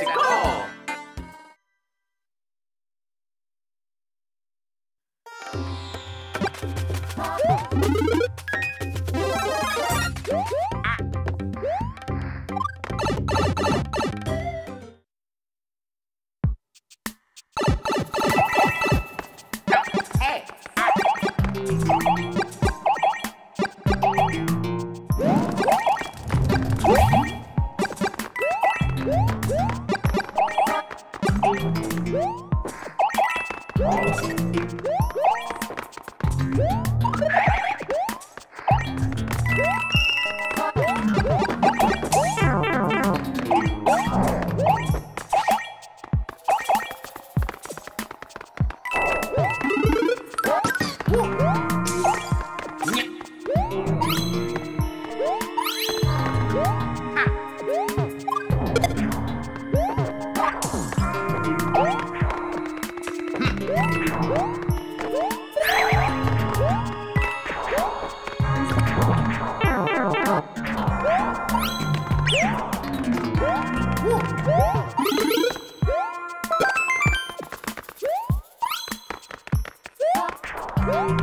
Let's go! What?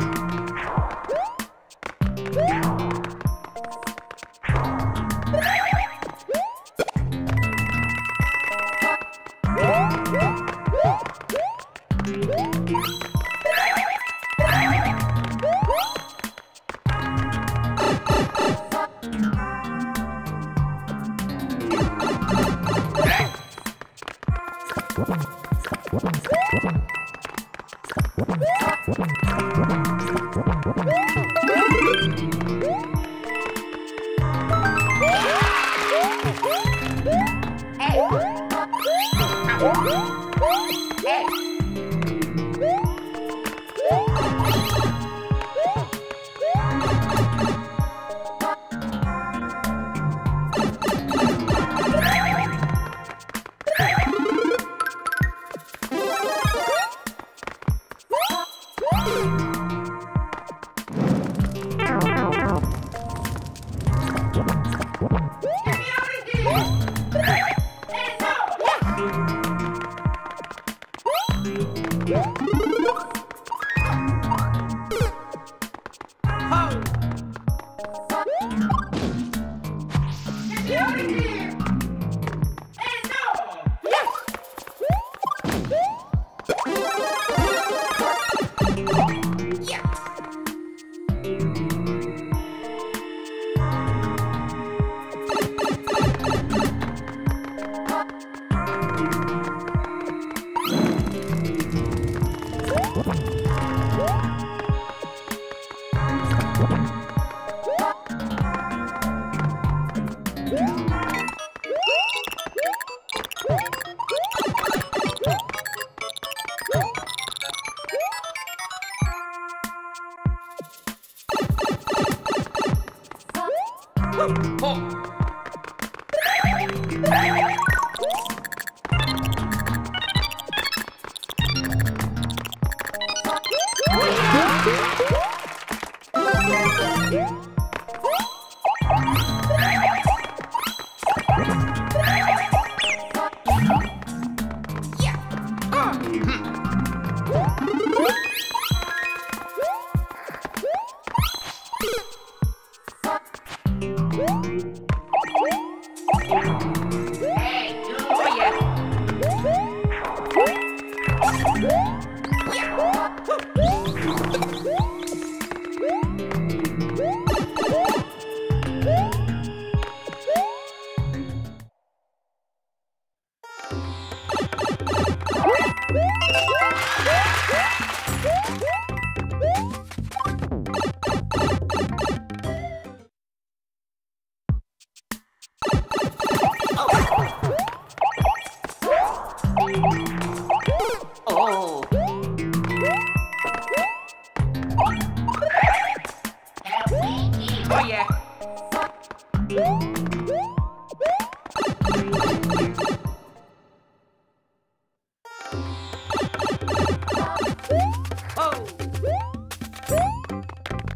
What? What? Woo! Woo! Ho! ho you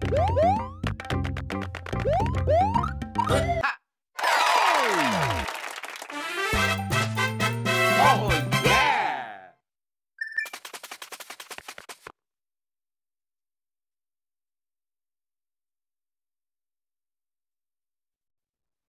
Música